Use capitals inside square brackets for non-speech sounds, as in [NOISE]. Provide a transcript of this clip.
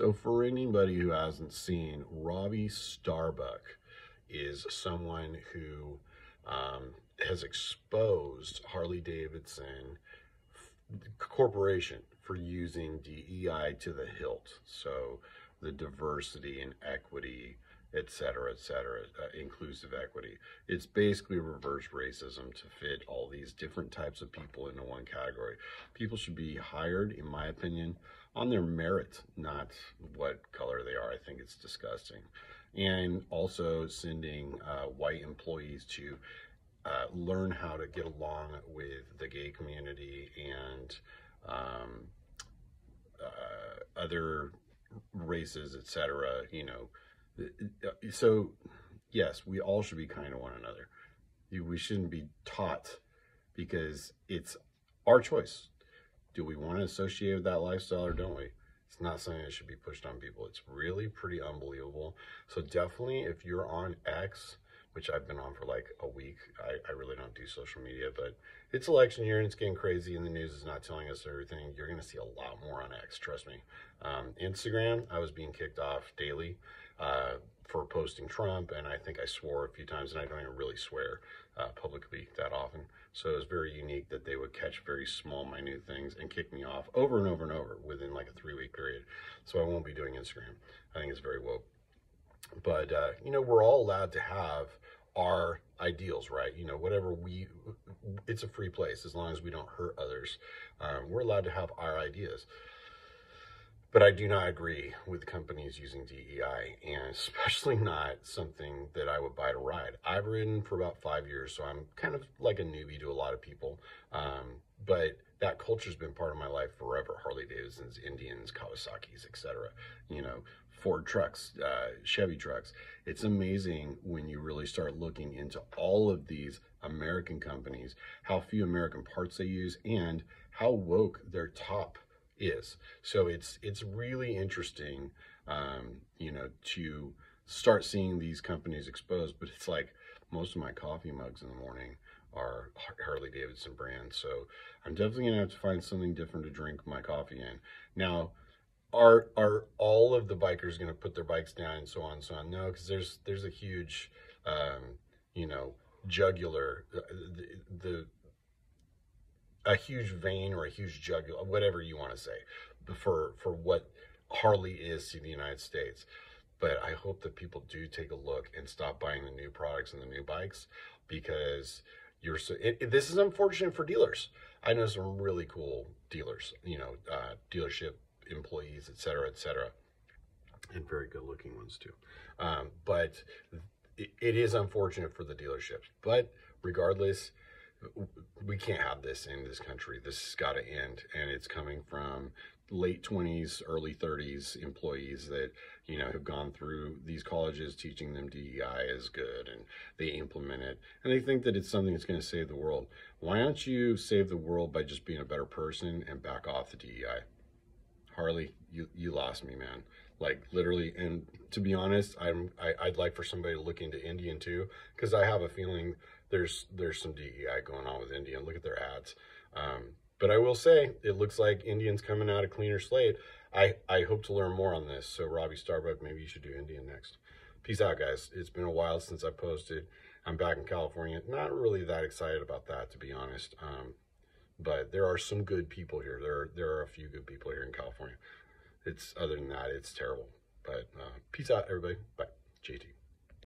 So for anybody who hasn't seen, Robby Starbuck is someone who um, has exposed Harley Davidson Corporation for using DEI to the hilt. So the diversity and equity, et cetera, et cetera, uh, inclusive equity. It's basically reverse racism to fit all these different types of people into one category. People should be hired, in my opinion, on their merit, not what color they are. I think it's disgusting. And also sending uh, white employees to uh, learn how to get along with the gay community and um, uh, other races, etc. You know, so yes, we all should be kind to one another. We shouldn't be taught because it's our choice. Do we want to associate with that lifestyle or don't we? It's not something that should be pushed on people. It's really pretty unbelievable. So definitely, if you're on X, which I've been on for like a week. I, I really don't do social media, but it's election year and it's getting crazy and the news is not telling us everything. You're going to see a lot more on X, trust me. Um, Instagram, I was being kicked off daily uh, for posting Trump, and I think I swore a few times, and I don't even really swear uh, publicly that often. So it was very unique that they would catch very small, minute things and kick me off over and over and over within like a three week period. So I won't be doing Instagram. I think it's very woke. But, uh, you know, we're all allowed to have our ideals, right? You know, whatever we, it's a free place as long as we don't hurt others. Um, we're allowed to have our ideas. But I do not agree with companies using DEI, and [LAUGHS] especially not something that I would buy to ride. I've ridden for about five years, so I'm kind of like a newbie to a lot of people. Um, but that culture's been part of my life forever. Harley Davidsons, Indians, Kawasaki's, etc. You know, Ford trucks, uh, Chevy trucks. It's amazing when you really start looking into all of these American companies, how few American parts they use, and how woke their top is. So it's it's really interesting, um, you know, to start seeing these companies exposed. But it's like most of my coffee mugs in the morning are Harley Davidson brand. So I'm definitely gonna have to find something different to drink my coffee in. Now, are are all of the bikers gonna put their bikes down and so on and so on? No, because there's there's a huge, um, you know, jugular the, the, the a huge vein or a huge jugular, whatever you want to say, for for what Harley is to the United States. But I hope that people do take a look and stop buying the new products and the new bikes because you're so. It, it, this is unfortunate for dealers. I know some really cool dealers, you know, uh, dealership employees, et cetera, et cetera, and very good looking ones too. Um, but it, it is unfortunate for the dealerships. But regardless, we can't have this in this country. This has got to end. And it's coming from late 20s, early 30s employees that, you know, have gone through these colleges teaching them DEI is good and they implement it. And they think that it's something that's going to save the world. Why don't you save the world by just being a better person and back off the DEI? Harley, you, you lost me, man. Like literally, and to be honest, I'm I, I'd like for somebody to look into Indian too, because I have a feeling there's there's some DEI going on with Indian. Look at their ads. Um, but I will say, it looks like Indian's coming out a cleaner slate. I, I hope to learn more on this. So Robby Starbuck, maybe you should do Indian next. Peace out, guys. It's been a while since I posted. I'm back in California. Not really that excited about that, to be honest. Um, but there are some good people here. There are, there are a few good people here in California. It's other than that, it's terrible. But uh, peace out, everybody. Bye. JT.